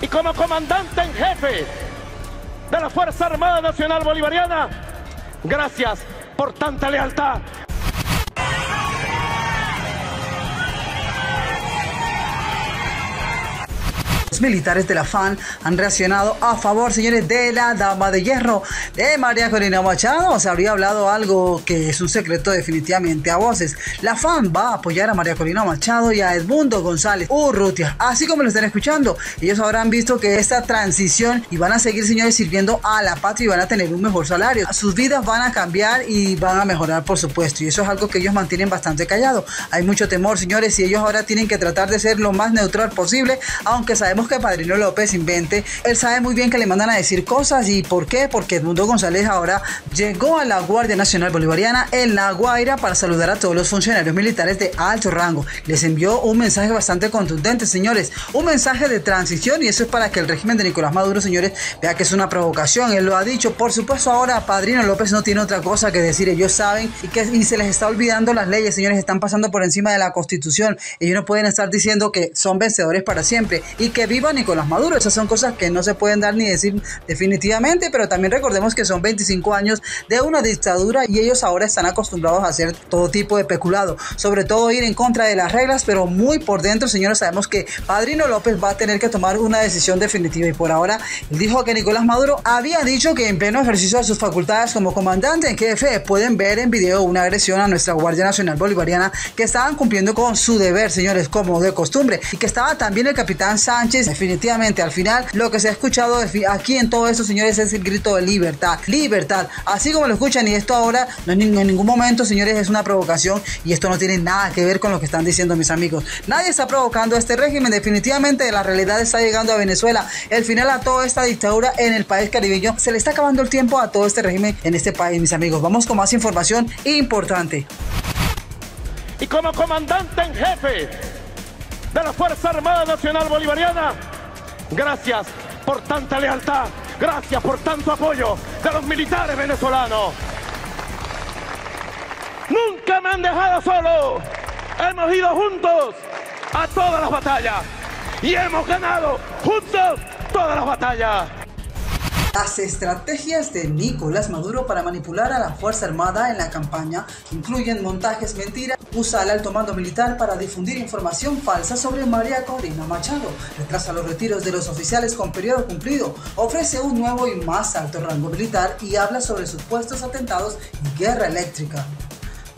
y como comandante en jefe de la Fuerza Armada Nacional Bolivariana, gracias por tanta lealtad. Militares de la FAN han reaccionado a favor, señores, de la dama de hierro de María Corina Machado. Se habría hablado algo que es un secreto definitivamente a voces. La FAN va a apoyar a María Corina Machado y a Edmundo González Urrutia, así como lo están escuchando. Ellos habrán visto que esta transición y van a seguir, señores, sirviendo a la patria y van a tener un mejor salario. Sus vidas van a cambiar y van a mejorar, por supuesto. Y eso es algo que ellos mantienen bastante callado. Hay mucho temor, señores, y ellos ahora tienen que tratar de ser lo más neutral posible, aunque sabemos que Padrino López invente, él sabe muy bien que le mandan a decir cosas. Y por qué, porque Edmundo González ahora llegó a la Guardia Nacional Bolivariana en La Guaira para saludar a todos los funcionarios militares de alto rango. Les envió un mensaje bastante contundente, señores, un mensaje de transición y eso es para que el régimen de Nicolás Maduro, señores, vea que es una provocación, él lo ha dicho, por supuesto ahora Padrino López no tiene otra cosa que decir, ellos saben y que y se les está olvidando las leyes, señores, están pasando por encima de la constitución, ellos no pueden estar diciendo que son vencedores para siempre y que viva Nicolás Maduro. Esas son cosas que no se pueden dar ni decir definitivamente, pero también recordemos que son 25 años de una dictadura y ellos ahora están acostumbrados a hacer todo tipo de peculado, sobre todo ir en contra de las reglas, pero muy por dentro, señores, sabemos que Padrino López va a tener que tomar una decisión definitiva y por ahora dijo que Nicolás Maduro había dicho que en pleno ejercicio de sus facultades como comandante en jefe pueden ver en video una agresión a nuestra Guardia Nacional Bolivariana que estaban cumpliendo con su deber, señores, como de costumbre, y que estaba también el capitán Sánchez definitivamente al final lo que se ha escuchado aquí en todo esto, señores, es el grito de libertad, libertad, así como lo escuchan y esto ahora no en ningún momento, señores, es una provocación y esto no tiene nada que ver con lo que están diciendo mis amigos. Nadie está provocando este régimen, definitivamente la realidad está llegando a Venezuela. El final a toda esta dictadura en el país caribeño, se le está acabando el tiempo a todo este régimen en este país, mis amigos. Vamos con más información importante. Y como comandante en jefe de la Fuerza Armada Nacional Bolivariana, gracias por tanta lealtad, gracias por tanto apoyo de los militares venezolanos. Nunca me han dejado solo, hemos ido juntos a todas las batallas y hemos ganado juntos todas las batallas. Las estrategias de Nicolás Maduro para manipular a la Fuerza Armada en la campaña incluyen montajes mentiras, usa el alto mando militar para difundir información falsa sobre María Corina Machado, retrasa los retiros de los oficiales con periodo cumplido, ofrece un nuevo y más alto rango militar y habla sobre supuestos atentados y guerra eléctrica.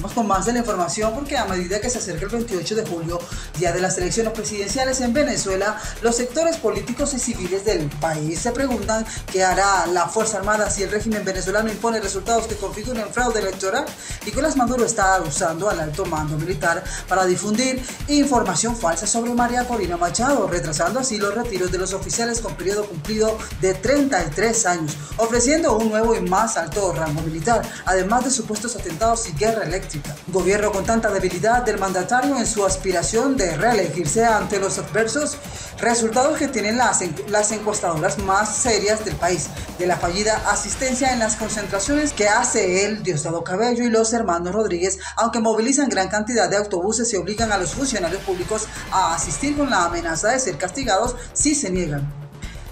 Con más de la información porque a medida que se acerca el 28 de julio, día de las elecciones presidenciales en Venezuela, los sectores políticos y civiles del país se preguntan qué hará la Fuerza Armada si el régimen venezolano impone resultados que configuren fraude electoral. Nicolás Maduro está usando al alto mando militar para difundir información falsa sobre María Corina Machado, retrasando así los retiros de los oficiales con periodo cumplido de 33 años, ofreciendo un nuevo y más alto rango militar, además de supuestos atentados y guerra eléctrica Gobierno con tanta debilidad del mandatario en su aspiración de reelegirse ante los adversos resultados que tienen las, las encuestadoras más serias del país, de la fallida asistencia en las concentraciones que hace el Diosdado Cabello y los hermanos Rodríguez, aunque movilizan gran cantidad de autobuses y obligan a los funcionarios públicos a asistir con la amenaza de ser castigados si se niegan.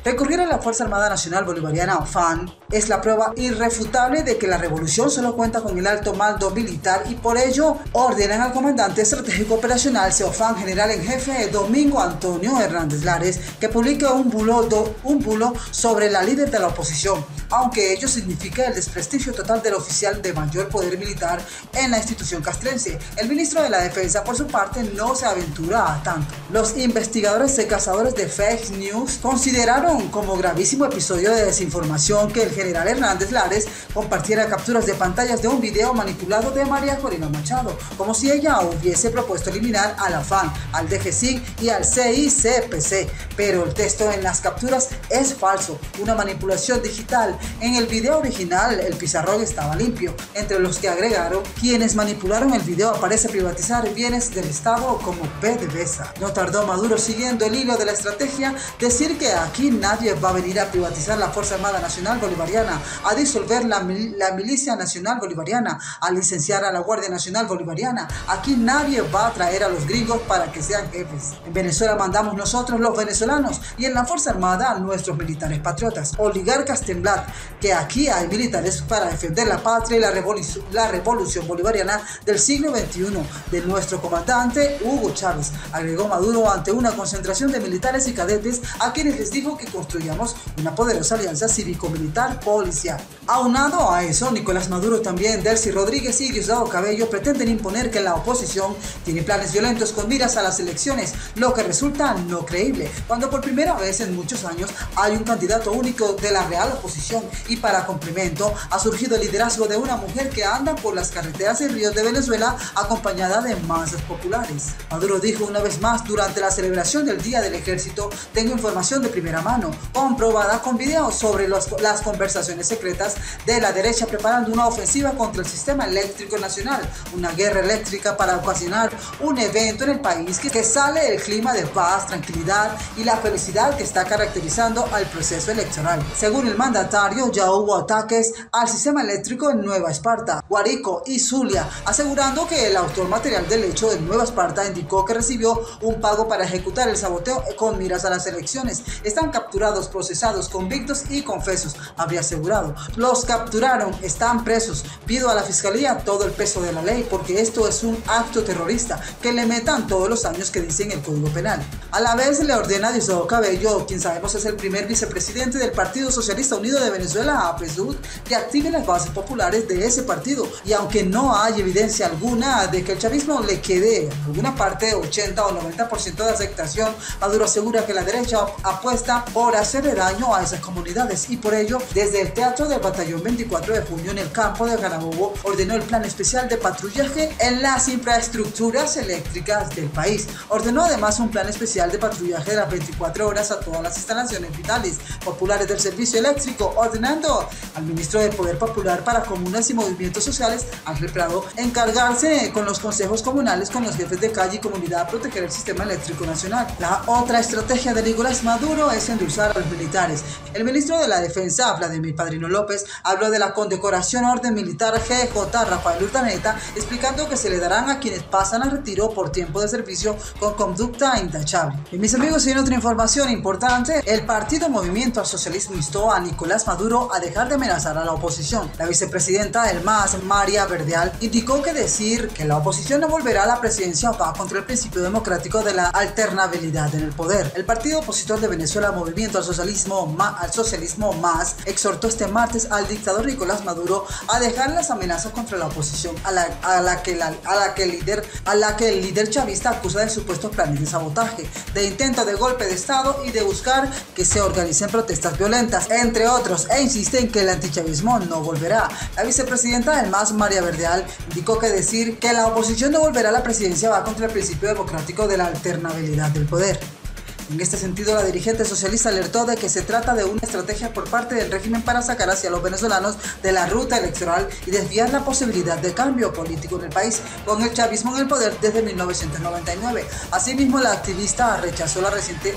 Recurrir a la Fuerza Armada Nacional Bolivariana, FAN, es la prueba irrefutable de que la revolución solo cuenta con el alto mando militar y por ello ordenan al comandante estratégico operacional CEOFAN general en jefe Domingo Antonio Hernández Lares que publique un bulo, un bulo sobre la líder de la oposición, aunque ello significa el desprestigio total del oficial de mayor poder militar en la institución castrense. El ministro de la Defensa, por su parte, no se aventura a tanto. Los investigadores de cazadores de fake news consideraron como gravísimo episodio de desinformación que el general Hernández Lares compartiera capturas de pantallas de un video manipulado de María Corina Machado, como si ella hubiese propuesto eliminar a la FAN, al DGCIC y al CICPC. Pero el texto en las capturas es falso, una manipulación digital. En el video original el pizarrón estaba limpio. Entre los que agregaron, quienes manipularon el video aparece privatizar bienes del Estado como PDVSA. No tardó Maduro siguiendo el hilo de la estrategia decir que aquí nadie va a venir a privatizar la Fuerza Armada Nacional Bolivariana, a disolver la, la Milicia Nacional Bolivariana, a licenciar a la Guardia Nacional Bolivariana. Aquí nadie va a traer a los gringos para que sean jefes. En Venezuela mandamos nosotros los venezolanos y en la Fuerza Armada nuestros militares patriotas. Oligarcas temblad, que aquí hay militares para defender la patria y la, revolución, la revolución bolivariana del siglo XXI de nuestro comandante Hugo Chávez, agregó Maduro ante una concentración de militares y cadetes a quienes les dijo que construyamos una poderosa alianza cívico-militar policial. Aunado a eso, Nicolás Maduro también, Delcy Rodríguez y Diosdado Cabello pretenden imponer que la oposición tiene planes violentos con miras a las elecciones, lo que resulta no creíble, cuando por primera vez en muchos años hay un candidato único de la real oposición y para complemento ha surgido el liderazgo de una mujer que anda por las carreteras y ríos de Venezuela acompañada de masas populares. Maduro dijo una vez más durante la celebración del Día del Ejército, tengo información de primera mano, comprobada con videos sobre las conversaciones secretas de la derecha preparando una ofensiva contra el sistema eléctrico nacional, una guerra eléctrica para ocasionar un evento en el país que, que sale del clima de paz, tranquilidad y la felicidad que está caracterizando al proceso electoral. Según el mandatario, ya hubo ataques al sistema eléctrico en Nueva Esparta, Guarico y Zulia, asegurando que el autor material del hecho de Nueva Esparta indicó que recibió un pago para ejecutar el saboteo con miras a las elecciones. Están capturados, procesados, convictos y confesos, habría asegurado. Los capturaron, están presos. Pido a la fiscalía todo el peso de la ley porque esto es un acto terrorista que le metan todos los años que dicen el Código Penal. A la vez le ordena a Diosdado Cabello, quien sabemos es el primer vicepresidente del Partido Socialista Unido de Venezuela, APSUD, que active las bases populares de ese partido. Y aunque no hay evidencia alguna de que el chavismo le quede alguna parte 80 o 90% de aceptación, Maduro asegura que la derecha apuesta por hacerle daño a esas comunidades y por ello, desde el Teatro del Batallón 24 de junio en el campo de Carabobo, ordenó el plan especial de patrullaje en las infraestructuras eléctricas del país. Ordenó además un plan especial de patrullaje de las 24 horas a todas las instalaciones vitales populares del servicio eléctrico, ordenando al ministro de Poder Popular para Comunas y Movimientos Sociales, Ángel Prado, encargarse con los consejos comunales, con los jefes de calle y comunidad a proteger el sistema eléctrico nacional. La otra estrategia de Nicolás Maduro es endulzar a los militares. El ministro de la Defensa, Vladimir Padrino López, habló de la condecoración Orden Militar GJ Rafael Urdaneta, explicando que se le darán a quienes pasan a retiro por tiempo de servicio con conducta intachable. Y mis amigos, tienen otra información importante. El partido Movimiento al Socialismo instó a Nicolás Maduro a dejar de amenazar a la oposición. La vicepresidenta del MAS, María Verdeal, indicó que decir que la oposición no volverá a la presidencia va contra el principio democrático de la alternabilidad en el poder. El partido opositor de Venezuela, Movimiento al Socialismo, al Socialismo MAS, exhortó este martes al dictador Nicolás Maduro a dejar las amenazas contra la oposición a la, a la que, la, a la que el líder a la que el líder chavista acusa de supuestos planes de sabotaje, de intento de golpe de Estado y de buscar que se organicen protestas violentas, entre otros, e insiste en que el antichavismo no volverá. La vicepresidenta del MAS, María Verdeal, indicó que decir que la oposición no volverá a la presidencia va contra el principio democrático de la alternabilidad del poder. En este sentido, la dirigente socialista alertó de que se trata de una estrategia por parte del régimen para sacar hacia los venezolanos de la ruta electoral y desviar la posibilidad de cambio político en el país, con el chavismo en el poder desde 1999. Asimismo, la activista rechazó la reciente,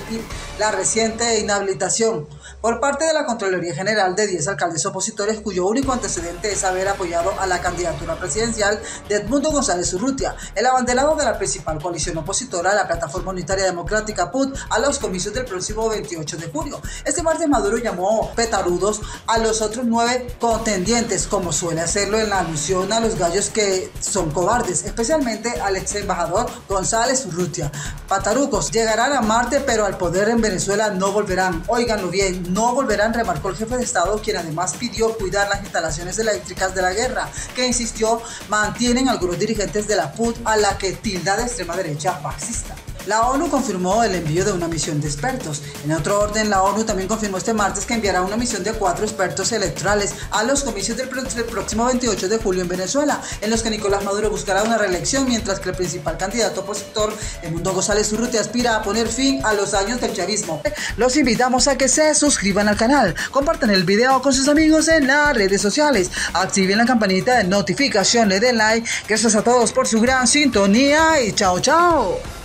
la reciente inhabilitación por parte de la Contraloría General de 10 alcaldes opositores cuyo único antecedente es haber apoyado a la candidatura presidencial de Edmundo González Urrutia, el abanderado de la principal coalición opositora, la Plataforma Unitaria Democrática PUT, a los comicios del próximo 28 de julio. Este martes Maduro llamó petarudos a los otros nueve contendientes, como suele hacerlo en la alusión a los gallos que son cobardes, especialmente al ex embajador González Urrutia. Patarucos llegarán a Marte, pero al poder en Venezuela no volverán. Óiganlo bien, no volverán, remarcó el jefe de Estado, quien además pidió cuidar las instalaciones eléctricas de la guerra, que insistió mantienen algunos dirigentes de la PUT a la que tilda de extrema derecha fascista. La ONU confirmó el envío de una misión de expertos. En otro orden, la ONU también confirmó este martes que enviará una misión de cuatro expertos electorales a los comicios del, próximo 28 de julio en Venezuela, en los que Nicolás Maduro buscará una reelección, mientras que el principal candidato opositor, Mundo González Urrutia, aspira a poner fin a los años del chavismo. Los invitamos a que se suscriban al canal, compartan el video con sus amigos en las redes sociales, activen la campanita de notificación, le den like. Gracias a todos por su gran sintonía y chao chao.